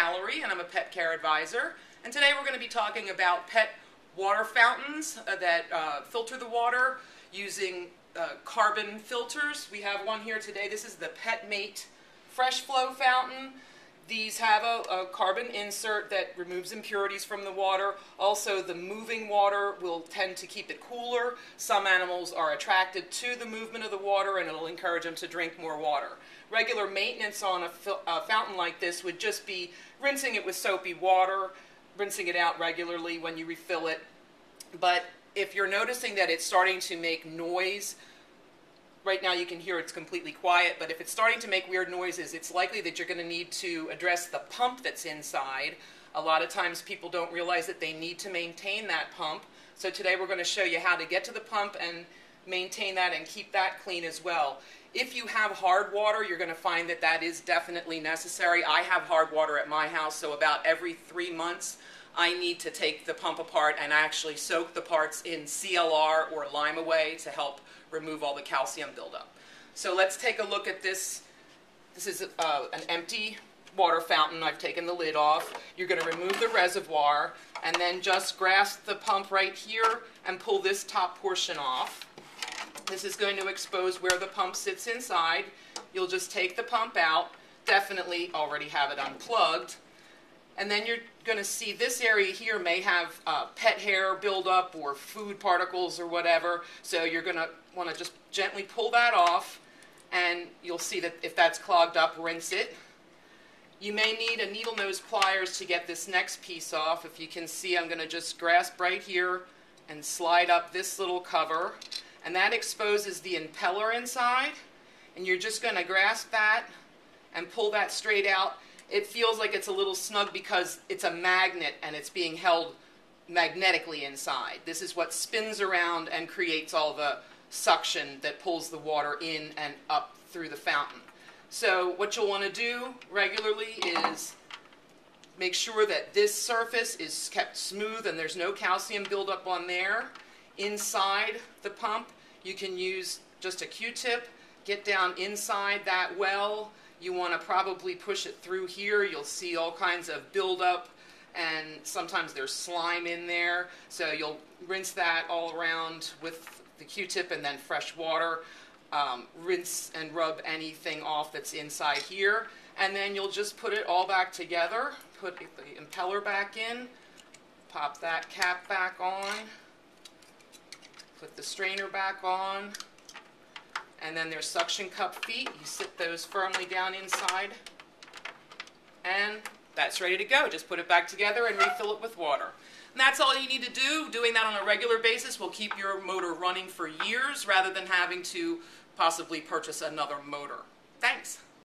Valerie, and I'm a pet care advisor. And today we're going to be talking about pet water fountains uh, that uh, filter the water using uh, carbon filters. We have one here today. This is the PetMate Fresh Flow Fountain. These have a, a, carbon insert that removes impurities from the water. Also, the moving water will tend to keep it cooler. Some animals are attracted to the movement of the water and it'll encourage them to drink more water. Regular maintenance on a, a fountain like this would just be rinsing it with soapy water, rinsing it out regularly when you refill it. But if you're noticing that it's starting to make noise, right now you can hear it's completely quiet, but if it's starting to make weird noises, it's likely that you're going to need to address the pump that's inside. A lot of times people don't realize that they need to maintain that pump. So today we're going to show you how to get to the pump and maintain that and keep that clean as well. If you have hard water, you're going to find that that is definitely necessary. I have hard water at my house, so about every three months I need to take the pump apart and actually soak the parts in CLR or Lime-A-Way to help remove all the calcium buildup. So let's take a look at this. This is uh, an empty water fountain. I've taken the lid off. You're going to remove the reservoir and then just grasp the pump right here and pull this top portion off. This is going to expose where the pump sits inside. You'll just take the pump out, definitely already have it unplugged, and then you're going to see this area here may have uh, pet hair buildup or food particles or whatever. So you're going to want to just gently pull that off and you'll see that if that's clogged up, rinse it. You may need a needle nose pliers to get this next piece off. If you can see, I'm going to just grasp right here and slide up this little cover. And that exposes the impeller inside. And you're just going to grasp that and pull that straight out it feels like it's a little snug because it's a magnet and it's being held magnetically inside. This is what spins around and creates all the suction that pulls the water in and up through the fountain. So what you'll want to do regularly is make sure that this surface is kept smooth and there's no calcium buildup on there. Inside the pump, you can use just a Q-tip, get down inside that well, you want to probably push it through here. You'll see all kinds of buildup and sometimes there's slime in there. So you'll rinse that all around with the Q-tip and then fresh water. Um, rinse and rub anything off that's inside here. And then you'll just put it all back together. Put the impeller back in. Pop that cap back on. Put the strainer back on. And then there's suction cup feet. You sit those firmly down inside. And that's ready to go. Just put it back together and refill it with water. And that's all you need to do. Doing that on a regular basis will keep your motor running for years rather than having to possibly purchase another motor. Thanks.